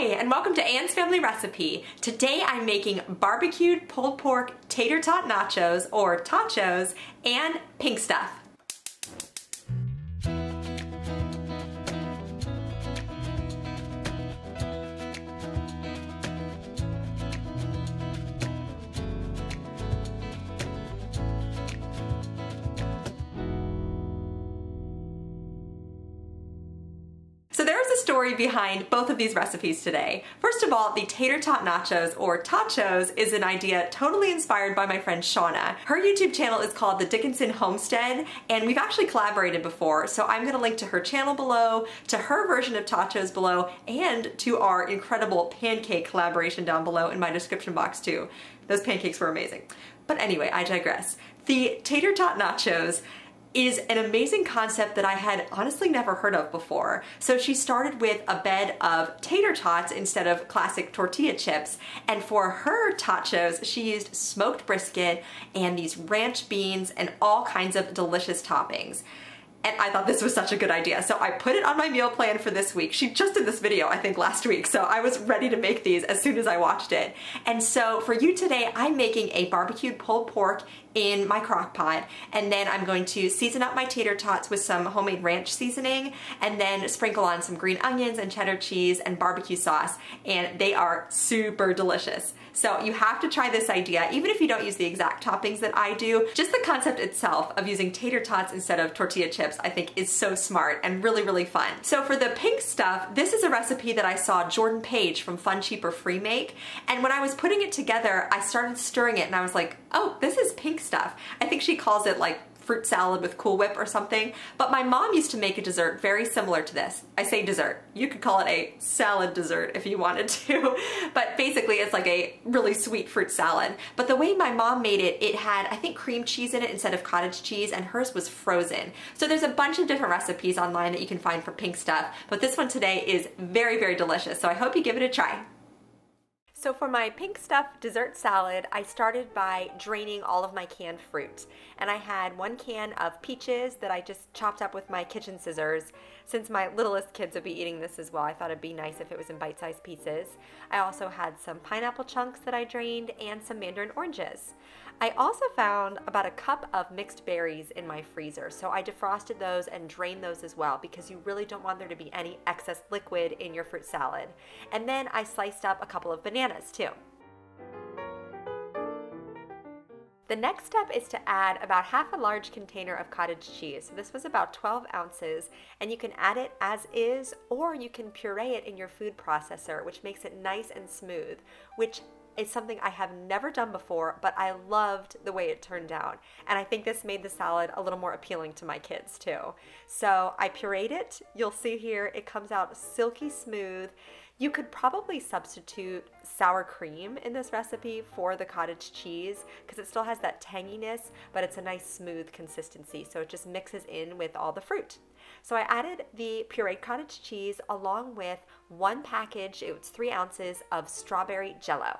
Hi, and welcome to Anne's Family Recipe. Today I'm making barbecued pulled pork tater tot nachos, or totchos, and pink stuff. Story behind both of these recipes today. First of all, the tater tot nachos or totchos is an idea totally inspired by my friend Shaunna. Her YouTube channel is called The Dickinson Homestead and we've actually collaborated before so I'm going to link to her channel below, to her version of totchos below, and to our incredible pancake collaboration down below in my description box too. Those pancakes were amazing. But anyway, I digress. The tater tot nachos is an amazing concept that I had honestly never heard of before. So she started with a bed of tater tots instead of classic tortilla chips. And for her totchos, she used smoked brisket and these ranch beans and all kinds of delicious toppings and I thought this was such a good idea. So I put it on my meal plan for this week. She just did this video, I think last week, so I was ready to make these as soon as I watched it. And so for you today, I'm making a barbecued pulled pork in my crock pot, and then I'm going to season up my tater tots with some homemade ranch seasoning, and then sprinkle on some green onions and cheddar cheese and barbecue sauce, and they are super delicious. So you have to try this idea, even if you don't use the exact toppings that I do. Just the concept itself of using tater tots instead of tortilla chips I think is so smart and really, really fun. So for the pink stuff, this is a recipe that I saw Jordan Page from Fun Cheap or Free make. And when I was putting it together, I started stirring it and I was like, oh, this is pink stuff. I think she calls it like fruit salad with Cool Whip or something. But my mom used to make a dessert very similar to this. I say dessert. You could call it a salad dessert if you wanted to. but basically it's like a really sweet fruit salad. But the way my mom made it, it had, I think, cream cheese in it instead of cottage cheese and hers was frozen. So there's a bunch of different recipes online that you can find for pink stuff. But this one today is very, very delicious. So I hope you give it a try. So for my pink stuff dessert salad, I started by draining all of my canned fruit. And I had one can of peaches that I just chopped up with my kitchen scissors. Since my littlest kids would be eating this as well, I thought it'd be nice if it was in bite-sized pieces. I also had some pineapple chunks that I drained and some mandarin oranges. I also found about a cup of mixed berries in my freezer, so I defrosted those and drained those as well because you really don't want there to be any excess liquid in your fruit salad. And then I sliced up a couple of bananas too. The next step is to add about half a large container of cottage cheese. So this was about 12 ounces and you can add it as is or you can puree it in your food processor which makes it nice and smooth, which is something I have never done before, but I loved the way it turned out. And I think this made the salad a little more appealing to my kids too. So I pureed it. You'll see here it comes out silky smooth. You could probably substitute sour cream in this recipe for the cottage cheese because it still has that tanginess, but it's a nice smooth consistency. So it just mixes in with all the fruit. So I added the pureed cottage cheese along with one package, it was three ounces of strawberry jello.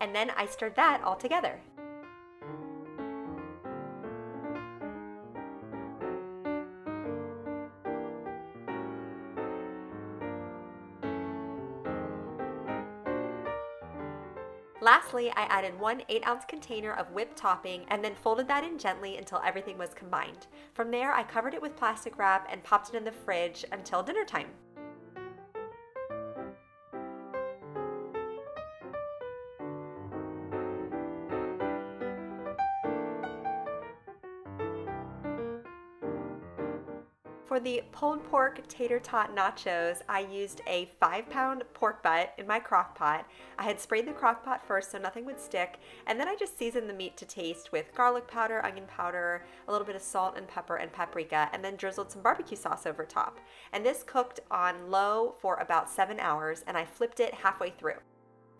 and then I stirred that all together. Lastly, I added one 8 ounce container of whipped topping and then folded that in gently until everything was combined. From there, I covered it with plastic wrap and popped it in the fridge until dinner time. For the pulled pork tater tot nachos, I used a five pound pork butt in my crock pot. I had sprayed the crock pot first so nothing would stick, and then I just seasoned the meat to taste with garlic powder, onion powder, a little bit of salt and pepper and paprika, and then drizzled some barbecue sauce over top. And this cooked on low for about seven hours, and I flipped it halfway through.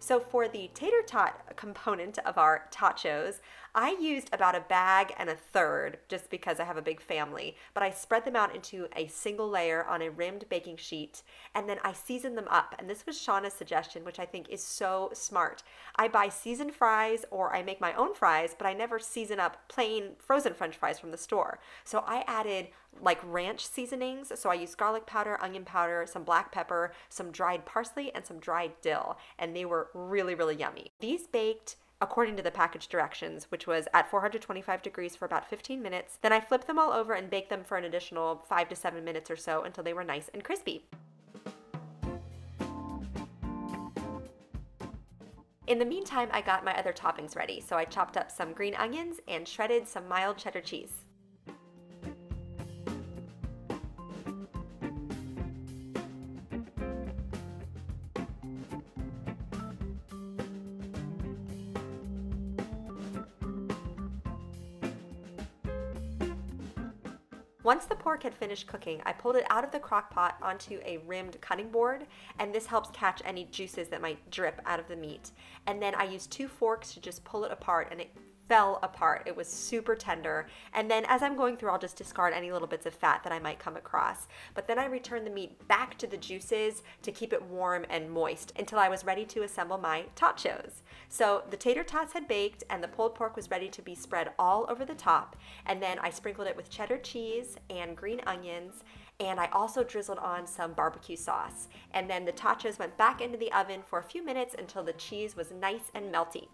So for the tater tot component of our totchos, I used about a bag and a third just because I have a big family, but I spread them out into a single layer on a rimmed baking sheet and then I seasoned them up. And this was Shaunna's suggestion, which I think is so smart. I buy seasoned fries or I make my own fries, but I never season up plain frozen french fries from the store. So I added like ranch seasonings. So I used garlic powder, onion powder, some black pepper, some dried parsley, and some dried dill. And they were really, really yummy. These baked according to the package directions, which was at 425 degrees for about 15 minutes. Then I flipped them all over and baked them for an additional 5 to 7 minutes or so until they were nice and crispy. In the meantime, I got my other toppings ready, so I chopped up some green onions and shredded some mild cheddar cheese. Once the pork had finished cooking, I pulled it out of the crock pot onto a rimmed cutting board, and this helps catch any juices that might drip out of the meat. And then I used two forks to just pull it apart, and it fell apart. It was super tender. And then as I'm going through, I'll just discard any little bits of fat that I might come across. But then I return the meat back to the juices to keep it warm and moist until I was ready to assemble my totchos. So the tater tots had baked and the pulled pork was ready to be spread all over the top. And then I sprinkled it with cheddar cheese and green onions and I also drizzled on some barbecue sauce. And then the totchos went back into the oven for a few minutes until the cheese was nice and melty.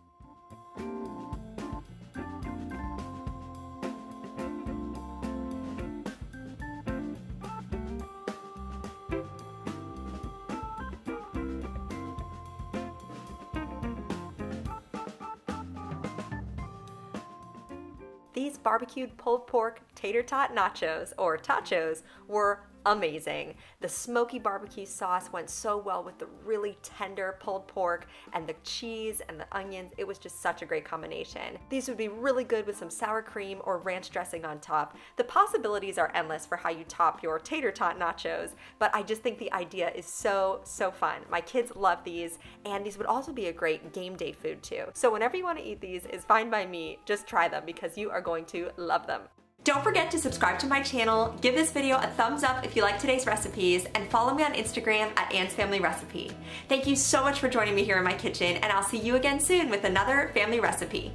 These barbecued pulled pork tater tot nachos, or totchos, were amazing. The smoky barbecue sauce went so well with the really tender pulled pork and the cheese and the onions. It was just such a great combination. These would be really good with some sour cream or ranch dressing on top. The possibilities are endless for how you top your tater tot nachos, but I just think the idea is so, so fun. My kids love these, and these would also be a great game day food too. So whenever you want to eat these is fine by me. Just try them because you are going to love them. Don't forget to subscribe to my channel, give this video a thumbs up if you like today's recipes, and follow me on Instagram at Anne's Family Recipe. Thank you so much for joining me here in my kitchen, and I'll see you again soon with another family recipe.